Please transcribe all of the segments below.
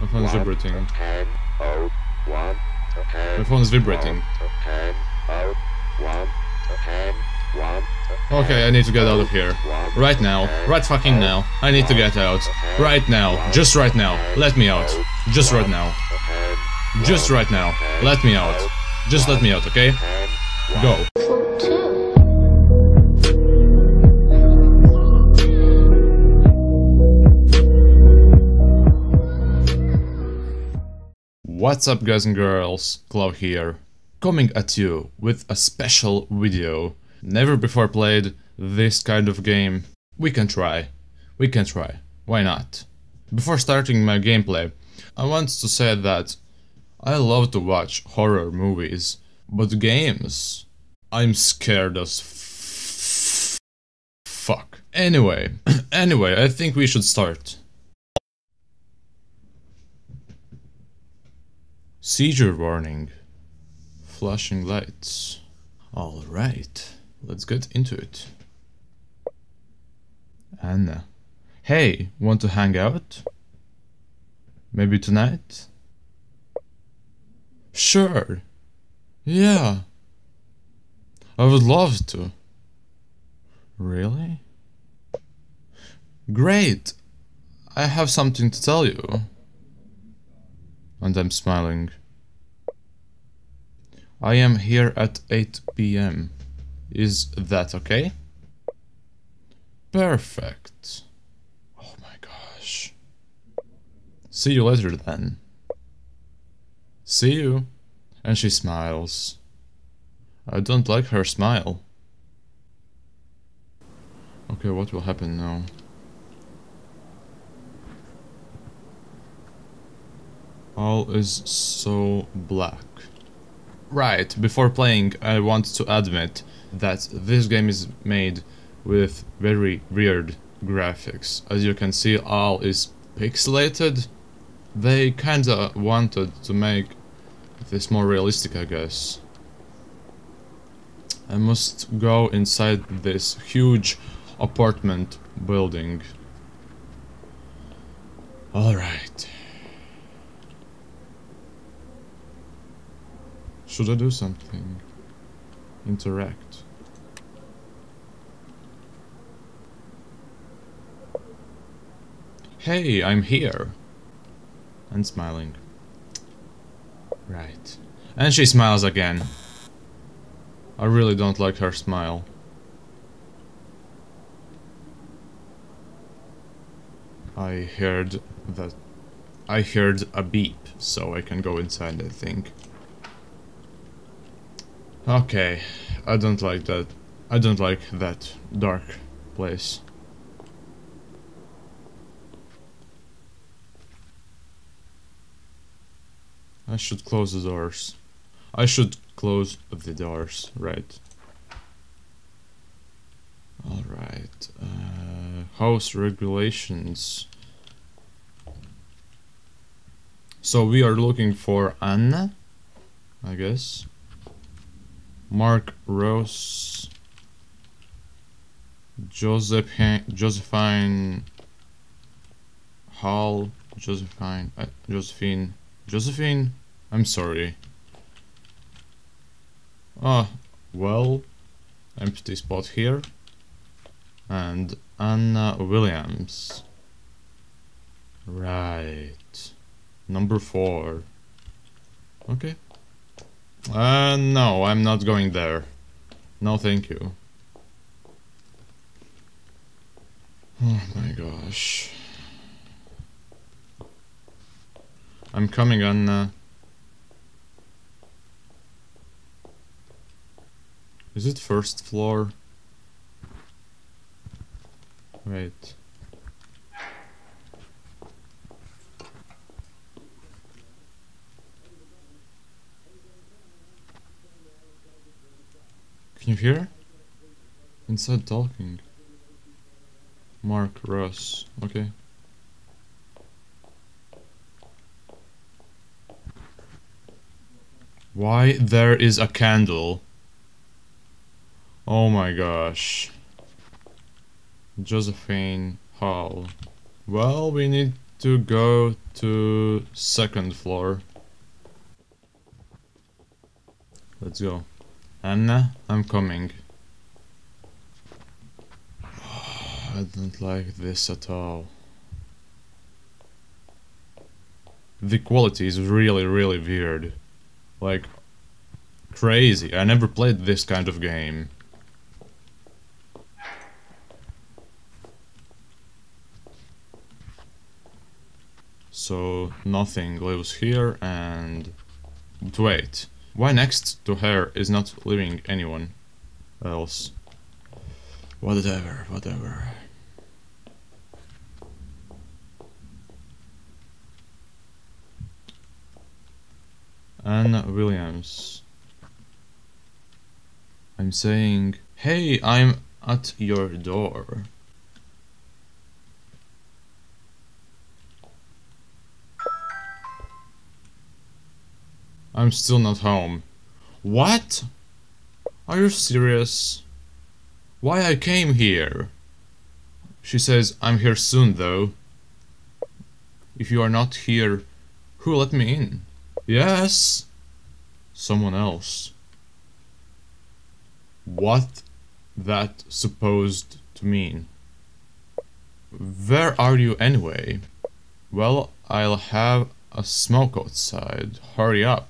My phone is vibrating. ten, oh, one, ten, My phone is vibrating. oh, one, ten, one, Okay, I need to get out of here. Right now. Right fucking now. I need to get out. Right now. Just right now. Let me out. Just right now. Just right now. Let me out. Just let me out, okay? Go. What's up guys and girls, Klav here, coming at you with a special video. Never before played this kind of game. We can try. We can try. Why not? Before starting my gameplay, I want to say that I love to watch horror movies, but games, I'm scared as fuck. Anyway, anyway, I think we should start. Seizure warning. Flashing lights. Alright, let's get into it. Anna. Hey, want to hang out? Maybe tonight? Sure. Yeah. I would love to. Really? Great. I have something to tell you. And I'm smiling. I am here at 8 pm. Is that okay? Perfect. Oh my gosh. See you later then. See you. And she smiles. I don't like her smile. Okay, what will happen now? All is so black. Right, before playing, I want to admit that this game is made with very weird graphics. As you can see, all is pixelated. They kinda wanted to make this more realistic, I guess. I must go inside this huge apartment building. Alright. Should I do something? Interact. Hey, I'm here. And smiling. Right. And she smiles again. I really don't like her smile. I heard that... I heard a beep, so I can go inside, I think. Okay, I don't like that. I don't like that dark place. I should close the doors. I should close the doors, right. Alright, uh, house regulations. So we are looking for Anna, I guess. Mark Rose, Josephine, Josephine Hall, Josephine, uh, Josephine, Josephine. I'm sorry. Ah, well, empty spot here, and Anna Williams. Right, number four. Okay. Uh, no, I'm not going there. No, thank you. Oh my gosh. I'm coming on. Uh... Is it first floor? Wait. Can you hear? Inside talking. Mark Ross. Okay. Why there is a candle? Oh my gosh. Josephine hall. Well, we need to go to second floor. Let's go. Anna, uh, I'm coming. I don't like this at all. The quality is really, really weird. Like, crazy. I never played this kind of game. So, nothing lives here and... But wait. Why next to her is not living anyone else? Whatever, whatever. Anna Williams. I'm saying, hey, I'm at your door. I'm still not home. What? Are you serious? Why I came here? She says, I'm here soon though. If you are not here, who let me in? Yes. Someone else. What that supposed to mean? Where are you anyway? Well, I'll have a smoke outside. Hurry up.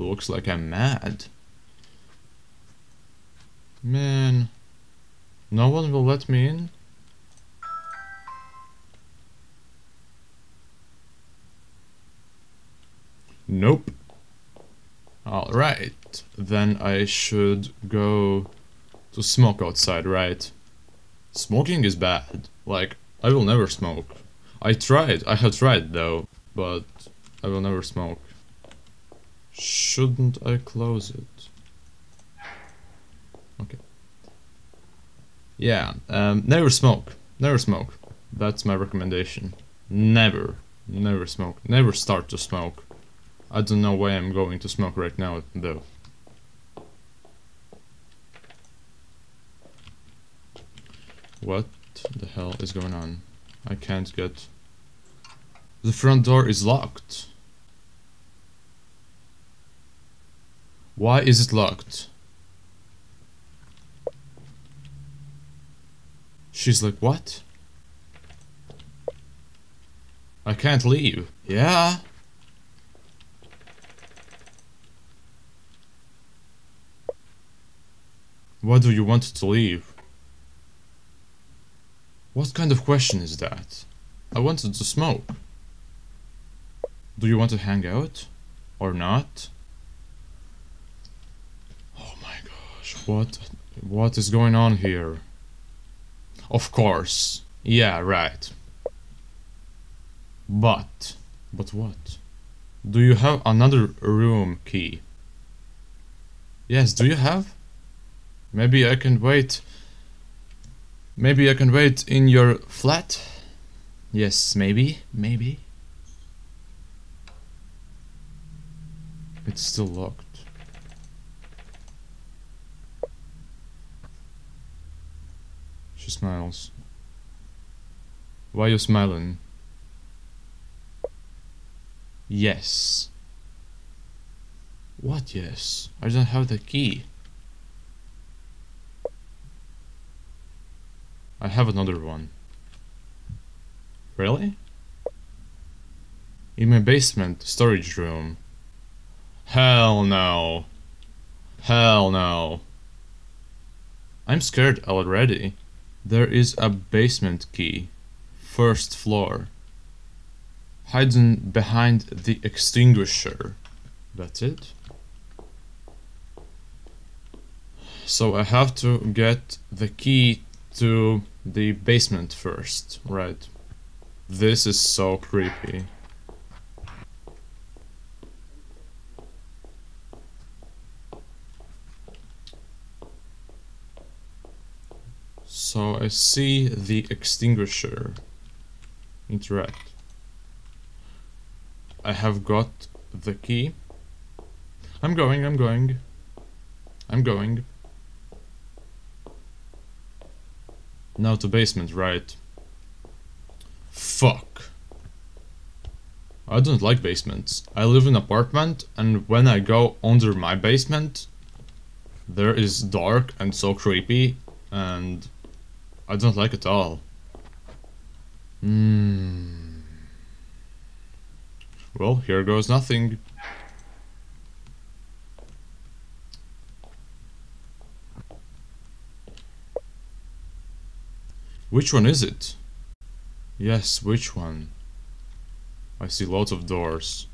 Looks like I'm mad. Man. No one will let me in? Nope. Alright. Then I should go to smoke outside, right? Smoking is bad. Like, I will never smoke. I tried, I have tried though, but I will never smoke. Shouldn't I close it? Okay. Yeah, um, never smoke. Never smoke. That's my recommendation. Never. Never smoke. Never start to smoke. I don't know why I'm going to smoke right now, though. What the hell is going on? I can't get... The front door is locked. Why is it locked? She's like, what? I can't leave. Yeah. Why do you want to leave? What kind of question is that? I wanted to smoke. Do you want to hang out? Or not? Oh my gosh, what what is going on here? Of course. Yeah, right. But but what? Do you have another room key? Yes, do you have? Maybe I can wait. Maybe I can wait in your flat? Yes, maybe, maybe. It's still locked. Smiles. Why you smiling? Yes. What yes? I don't have the key. I have another one. Really? In my basement storage room. Hell no. Hell no. I'm scared already. There is a basement key. First floor. Hidden behind the extinguisher. That's it. So I have to get the key to the basement first, right? This is so creepy. So I see the extinguisher interact. I have got the key. I'm going, I'm going. I'm going. Now to basement, right? Fuck. I don't like basements. I live in apartment and when I go under my basement, there is dark and so creepy and I don't like it all. Hmm. Well, here goes nothing. Which one is it? Yes, which one? I see lots of doors.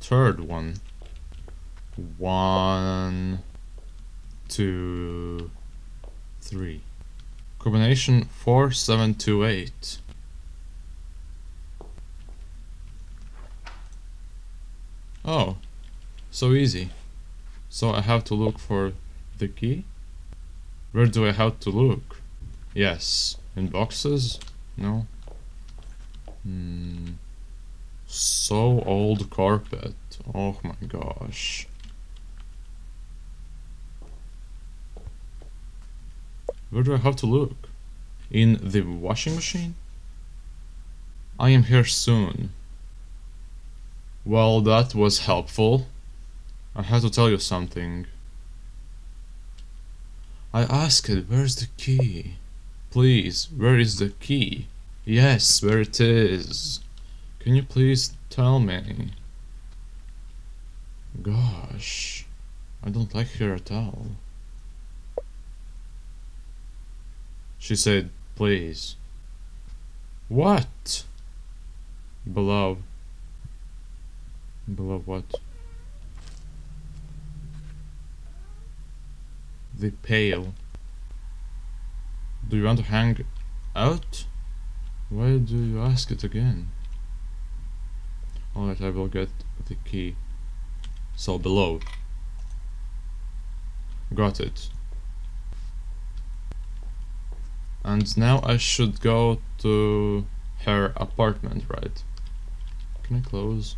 Third one. One, two, three. Combination 4728. Oh, so easy. So I have to look for the key? Where do I have to look? Yes. In boxes? No. Hmm. So old carpet. Oh my gosh. Where do I have to look? In the washing machine? I am here soon. Well, that was helpful. I have to tell you something. I asked, where's the key? Please, where is the key? Yes, where it is. Can you please tell me? Gosh, I don't like her at all. She said, please. What? Below. Below what? The pail. Do you want to hang out? Why do you ask it again? Alright, I will get the key. So below. Got it. And now I should go to her apartment, right? Can I close?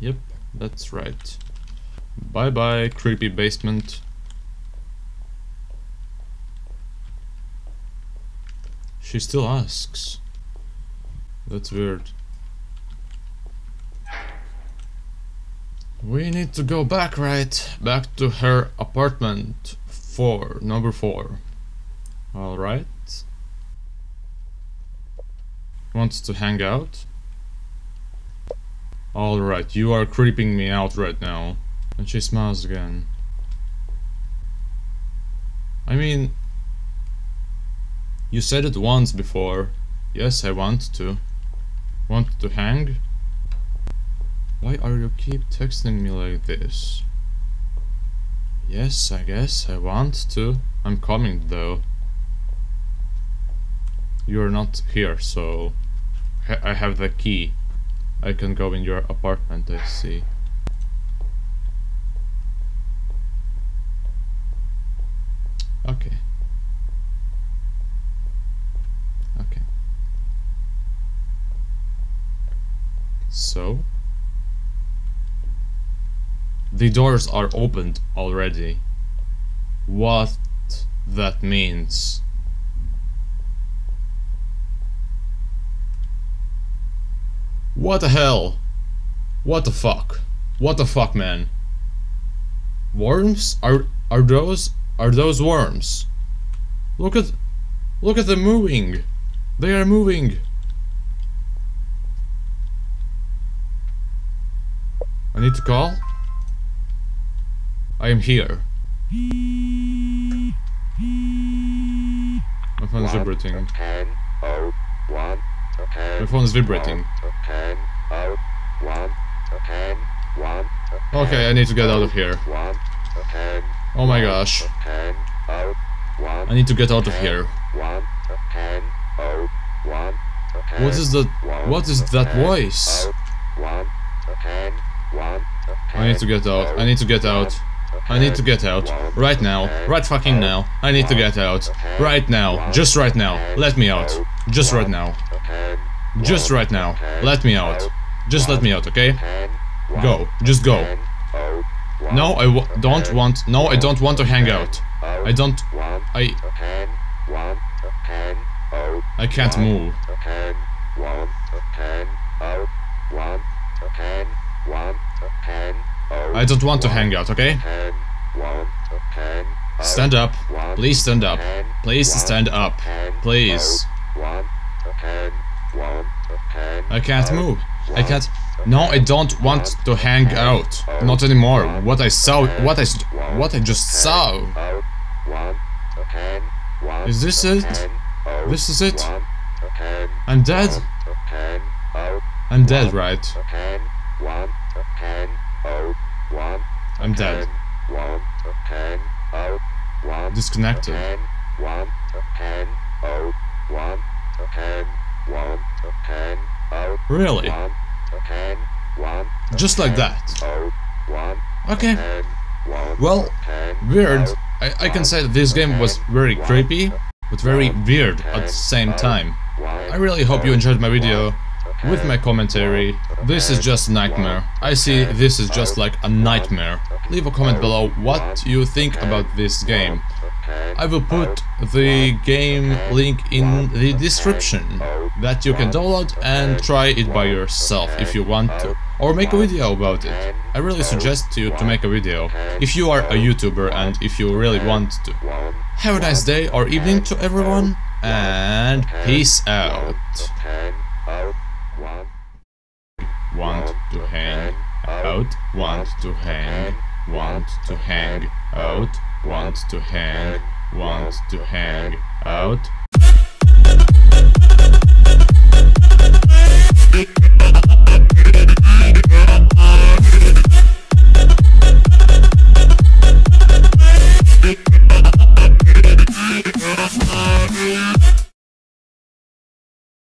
Yep, that's right. Bye bye, creepy basement. She still asks. That's weird. We need to go back, right? Back to her apartment. Four, number four. Alright. Wants to hang out? Alright, you are creeping me out right now. And she smiles again. I mean... You said it once before. Yes, I want to. Want to hang? Why are you keep texting me like this? Yes, I guess I want to. I'm coming though. You're not here, so... I have the key. I can go in your apartment, I see. Okay. Okay. So? The doors are opened already. What that means. What the hell? What the fuck? What the fuck, man? Worms? Are are those are those worms? Look at look at them moving. They are moving. I need to call? I am here. My phone is One, vibrating. Oh, My phone is vibrating. oh, one, ten, one, Okay, I need to get out of here. Oh my gosh. oh, I need to get out of here. oh, What is that? What is that voice? one, ten, one, I need to get out. I need to get out. I need to get out. Right now. Right fucking now. I need to get out. Right now. Just right now. Let me out. Just right now. Just right now. Let me out. Just let me out, okay? Go. Just go. No, I w don't want. No, I don't want to hang out. I don't. I. I can't move. I don't want to hang out, okay? Stand up. Please stand up. Please stand up. Please. Out. One. Ten. One. Ten. I can't move. I can't. No, I don't want to hang out. Not anymore. What I saw. What I... What I just saw. Is this it? This is it? I'm dead. I'm dead, right? I'm dead. Disconnected. Really? Just like that. Okay. Well, weird. I, I can say that this game was very creepy, but very weird at the same time. I really hope you enjoyed my video with my commentary. This is just a nightmare. I see this is just like a nightmare. Leave a comment below what you think about this game. I will put the game link in the description that you can download and try it by yourself if you want to. Or make a video about it. I really suggest you to make a video if you are a YouTuber and if you really want to. Have a nice day or evening to everyone and peace out want to hang out, want to hang, want to hang out, want to hang, want to hang out. Yeah.